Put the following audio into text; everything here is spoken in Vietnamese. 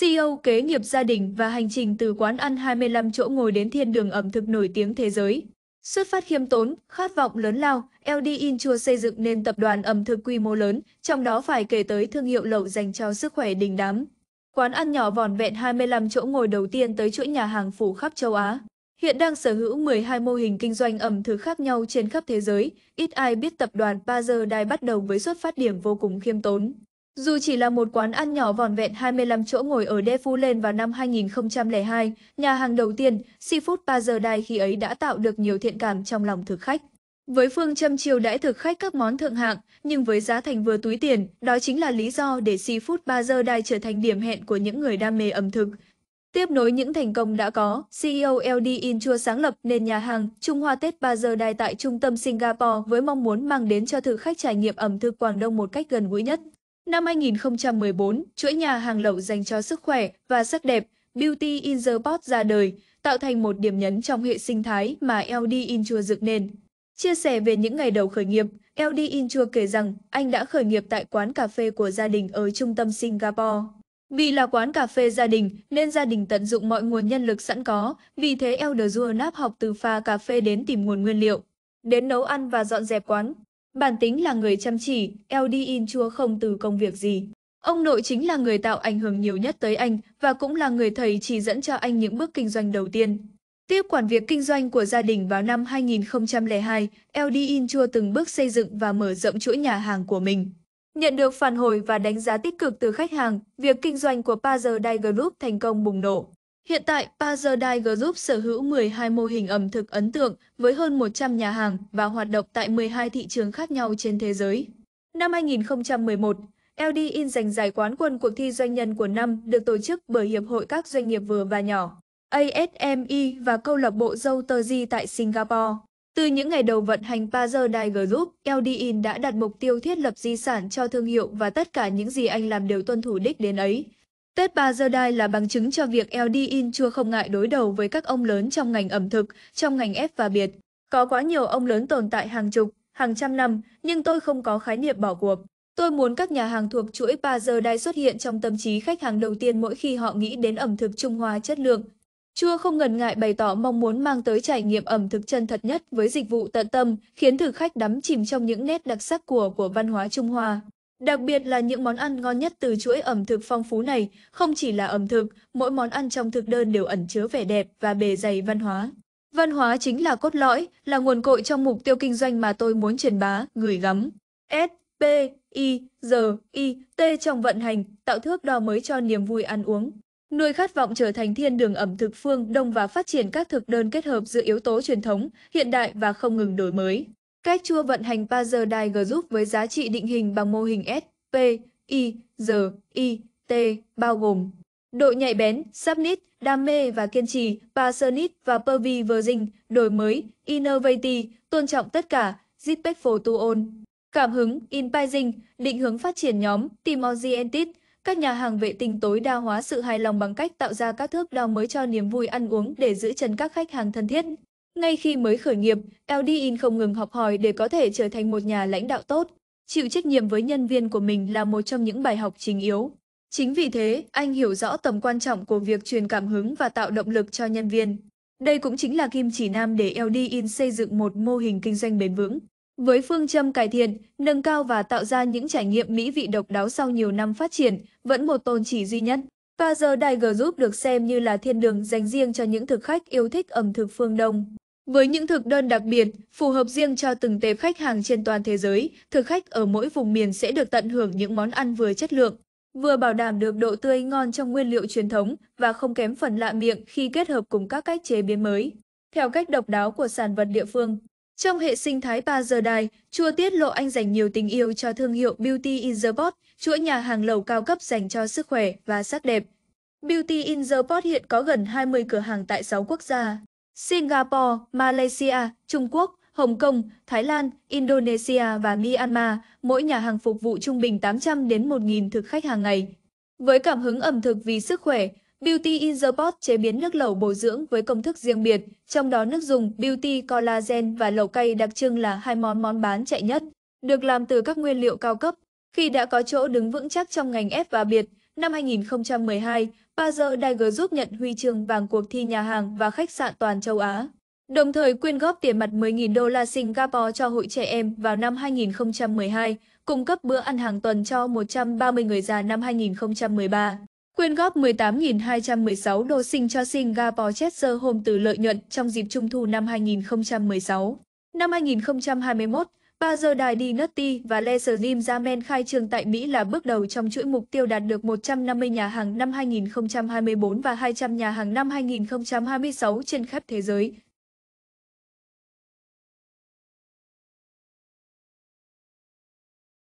CEO kế nghiệp gia đình và hành trình từ quán ăn 25 chỗ ngồi đến thiên đường ẩm thực nổi tiếng thế giới. Xuất phát khiêm tốn, khát vọng lớn lao, LD Inchua xây dựng nên tập đoàn ẩm thực quy mô lớn, trong đó phải kể tới thương hiệu lẩu dành cho sức khỏe đình đám. Quán ăn nhỏ vòn vẹn 25 chỗ ngồi đầu tiên tới chuỗi nhà hàng phủ khắp châu Á. Hiện đang sở hữu 12 mô hình kinh doanh ẩm thực khác nhau trên khắp thế giới, ít ai biết tập đoàn Pazerdine bắt đầu với xuất phát điểm vô cùng khiêm tốn. Dù chỉ là một quán ăn nhỏ vòn vẹn 25 chỗ ngồi ở Defu lên vào năm 2002, nhà hàng đầu tiên, Seafood Paradise khi ấy đã tạo được nhiều thiện cảm trong lòng thực khách. Với phương châm chiều đãi thực khách các món thượng hạng, nhưng với giá thành vừa túi tiền, đó chính là lý do để Seafood Paradise trở thành điểm hẹn của những người đam mê ẩm thực. Tiếp nối những thành công đã có, CEO LD Inchua sáng lập nên nhà hàng Trung Hoa Tết Paradise tại trung tâm Singapore với mong muốn mang đến cho thực khách trải nghiệm ẩm thực Quảng Đông một cách gần gũi nhất. Năm 2014, chuỗi nhà hàng lẩu dành cho sức khỏe và sắc đẹp Beauty in the Pot ra đời, tạo thành một điểm nhấn trong hệ sinh thái mà LD Insure dựng nên. Chia sẻ về những ngày đầu khởi nghiệp, LD Insure kể rằng anh đã khởi nghiệp tại quán cà phê của gia đình ở trung tâm Singapore. Vì là quán cà phê gia đình nên gia đình tận dụng mọi nguồn nhân lực sẵn có, vì thế Elder Juanap học từ pha cà phê đến tìm nguồn nguyên liệu, đến nấu ăn và dọn dẹp quán. Bản tính là người chăm chỉ, LD Insure không từ công việc gì. Ông nội chính là người tạo ảnh hưởng nhiều nhất tới anh và cũng là người thầy chỉ dẫn cho anh những bước kinh doanh đầu tiên. Tiếp quản việc kinh doanh của gia đình vào năm 2002, LD Insure từng bước xây dựng và mở rộng chuỗi nhà hàng của mình. Nhận được phản hồi và đánh giá tích cực từ khách hàng, việc kinh doanh của Pazerdine Group thành công bùng nổ. Hiện tại, Pazerdai Group sở hữu 12 mô hình ẩm thực ấn tượng với hơn 100 nhà hàng và hoạt động tại 12 thị trường khác nhau trên thế giới. Năm 2011, LD In giành giải quán quân cuộc thi doanh nhân của năm được tổ chức bởi Hiệp hội các doanh nghiệp vừa và nhỏ, ASME và câu lạc bộ dâu tơ di tại Singapore. Từ những ngày đầu vận hành Pazerdai Group, LDIN đã đặt mục tiêu thiết lập di sản cho thương hiệu và tất cả những gì anh làm đều tuân thủ đích đến ấy. Tết Ba Giờ Đai là bằng chứng cho việc LDIN chưa không ngại đối đầu với các ông lớn trong ngành ẩm thực, trong ngành ép và biệt. Có quá nhiều ông lớn tồn tại hàng chục, hàng trăm năm, nhưng tôi không có khái niệm bỏ cuộc. Tôi muốn các nhà hàng thuộc chuỗi Ba Giờ Đai xuất hiện trong tâm trí khách hàng đầu tiên mỗi khi họ nghĩ đến ẩm thực Trung Hoa chất lượng, Chua không ngần ngại bày tỏ mong muốn mang tới trải nghiệm ẩm thực chân thật nhất với dịch vụ tận tâm, khiến thực khách đắm chìm trong những nét đặc sắc của của văn hóa Trung Hoa. Đặc biệt là những món ăn ngon nhất từ chuỗi ẩm thực phong phú này, không chỉ là ẩm thực, mỗi món ăn trong thực đơn đều ẩn chứa vẻ đẹp và bề dày văn hóa. Văn hóa chính là cốt lõi, là nguồn cội trong mục tiêu kinh doanh mà tôi muốn truyền bá, gửi gắm. S, P, I, G, I, T trong vận hành, tạo thước đo mới cho niềm vui ăn uống nuôi khát vọng trở thành thiên đường ẩm thực phương Đông và phát triển các thực đơn kết hợp giữa yếu tố truyền thống, hiện đại và không ngừng đổi mới. Cách chua vận hành Pazerdine Group với giá trị định hình bằng mô hình S, P, I, G, I, T bao gồm độ nhạy bén, subnit, đam mê và kiên trì, passionate và perseverance, đổi mới, innovative, tôn trọng tất cả, respectful to all. Cảm hứng, inspiring, định hướng phát triển nhóm, team oriented, các nhà hàng vệ tinh tối đa hóa sự hài lòng bằng cách tạo ra các thước đo mới cho niềm vui ăn uống để giữ chân các khách hàng thân thiết. Ngay khi mới khởi nghiệp, LDIN không ngừng học hỏi để có thể trở thành một nhà lãnh đạo tốt. Chịu trách nhiệm với nhân viên của mình là một trong những bài học chính yếu. Chính vì thế, anh hiểu rõ tầm quan trọng của việc truyền cảm hứng và tạo động lực cho nhân viên. Đây cũng chính là kim chỉ nam để LDIN xây dựng một mô hình kinh doanh bền vững. Với phương châm cải thiện, nâng cao và tạo ra những trải nghiệm mỹ vị độc đáo sau nhiều năm phát triển, vẫn một tôn chỉ duy nhất. Pazerdine Group được xem như là thiên đường dành riêng cho những thực khách yêu thích ẩm thực phương Đông. Với những thực đơn đặc biệt, phù hợp riêng cho từng tệp khách hàng trên toàn thế giới, thực khách ở mỗi vùng miền sẽ được tận hưởng những món ăn vừa chất lượng, vừa bảo đảm được độ tươi ngon trong nguyên liệu truyền thống và không kém phần lạ miệng khi kết hợp cùng các cách chế biến mới. Theo cách độc đáo của sản vật địa phương, trong hệ sinh thái Pazerdine, chua tiết lộ anh dành nhiều tình yêu cho thương hiệu Beauty in the Pot, chuỗi nhà hàng lầu cao cấp dành cho sức khỏe và sắc đẹp. Beauty in the Pot hiện có gần 20 cửa hàng tại 6 quốc gia. Singapore, Malaysia, Trung Quốc, Hồng Kông, Thái Lan, Indonesia và Myanmar, mỗi nhà hàng phục vụ trung bình 800 đến 1.000 thực khách hàng ngày. Với cảm hứng ẩm thực vì sức khỏe, Beauty in the Pot chế biến nước lẩu bổ dưỡng với công thức riêng biệt, trong đó nước dùng Beauty Collagen và lẩu cay đặc trưng là hai món món bán chạy nhất, được làm từ các nguyên liệu cao cấp. Khi đã có chỗ đứng vững chắc trong ngành ép và biệt, Năm 2012, Pazzer Tiger giúp nhận huy chương vàng cuộc thi nhà hàng và khách sạn toàn châu Á. Đồng thời quyên góp tiền mặt 10.000 đô la Singapore cho hội trẻ em vào năm 2012, cung cấp bữa ăn hàng tuần cho 130 người già năm 2013. Quyên góp 18.216 đô sinh cho Singapore Chester Home từ lợi nhuận trong dịp Trung thu năm 2016. Năm 2021, Ba giờ đài Dynasty và Leisure Gym Ramen khai trương tại Mỹ là bước đầu trong chuỗi mục tiêu đạt được 150 nhà hàng năm 2024 và 200 nhà hàng năm 2026 trên khắp thế giới.